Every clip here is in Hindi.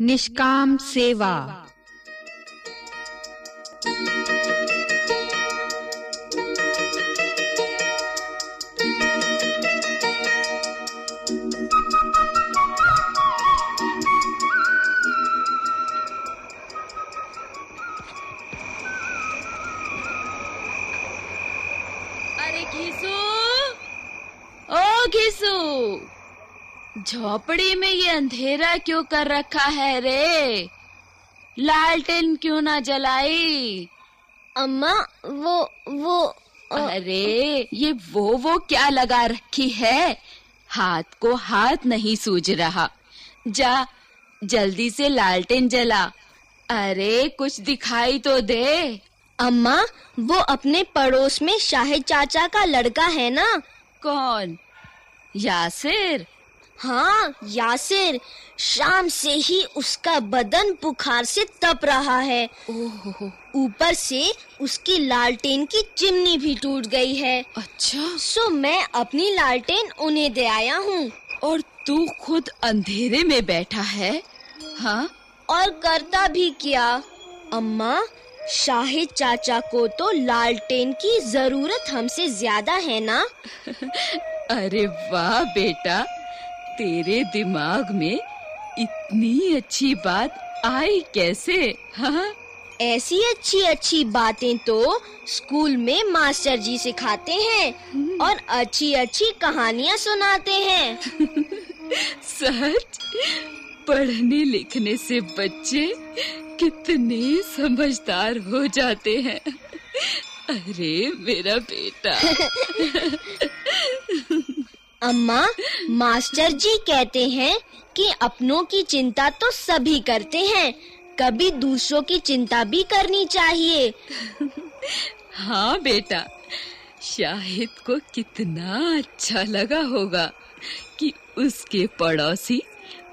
निष्काम सेवा। अरे घिसू। ओ घिसू। झोपड़ी में ये अंधेरा क्यों कर रखा है रे? लालटेन क्यों ना जलाई? अम्मा वो वो अ, अरे ये वो वो क्या लगा रखी है? हाथ को हाथ नहीं सूझ रहा। जा जल्दी से लालटेन जला। अरे कुछ दिखाई तो दे। अम्मा वो अपने पड़ोस में शाहिद चाचा का लड़का है ना? कौन? यासिर? हाँ यासिर शाम से ही उसका बदन बुखार से तप रहा है। ओहो। ऊपर से उसकी लालटेन की चिमनी भी टूट गई है। अच्छा। सो मैं अपनी लालटेन उन्हें दे आया हूँ। और तू खुद अंधेरे में बैठा है? हाँ? और करता भी क्या। अम्मा शाहिद चाचा को तो लालटेन की ज़रूरत हमसे ज़्यादा है ना? अरे वाह बेटा। तेरे दिमाग में इतनी अच्छी बात आई कैसे? हाँ? ऐसी अच्छी अच्छी बातें तो स्कूल में मास्टर जी सिखाते हैं और अच्छी अच्छी कहानियाँ सुनाते हैं। सच? पढ़ने लिखने से बच्चे कितने समझदार हो जाते हैं। अरे मेरा बेटा। अम्मा मास्टर जी कहते हैं कि अपनों की चिंता तो सभी करते हैं कभी दूसरों की चिंता भी करनी चाहिए। हाँ बेटा शाहिद को कितना अच्छा लगा होगा कि उसके पड़ोसी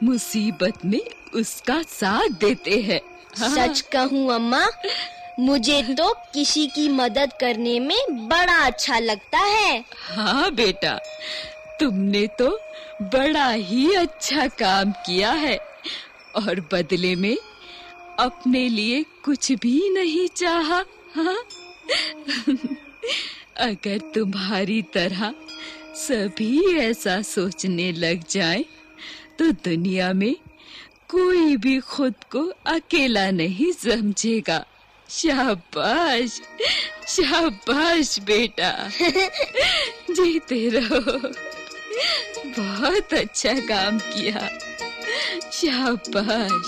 मुसीबत में उसका साथ देते हैं। हाँ, सच कहूँ अम्मा मुझे तो किसी की मदद करने में बड़ा अच्छा लगता है। हाँ बेटा तुमने तो बड़ा ही अच्छा काम किया है और बदले में अपने लिए कुछ भी नहीं चाहा हाँ? अगर तुम्हारी तरह सभी ऐसा सोचने लग जाएँ, तो दुनिया में कोई भी खुद को अकेला नहीं समझेगा। शाबाश शाबाश बेटा। जीते रहो। बहुत अच्छा काम किया। शाबाश।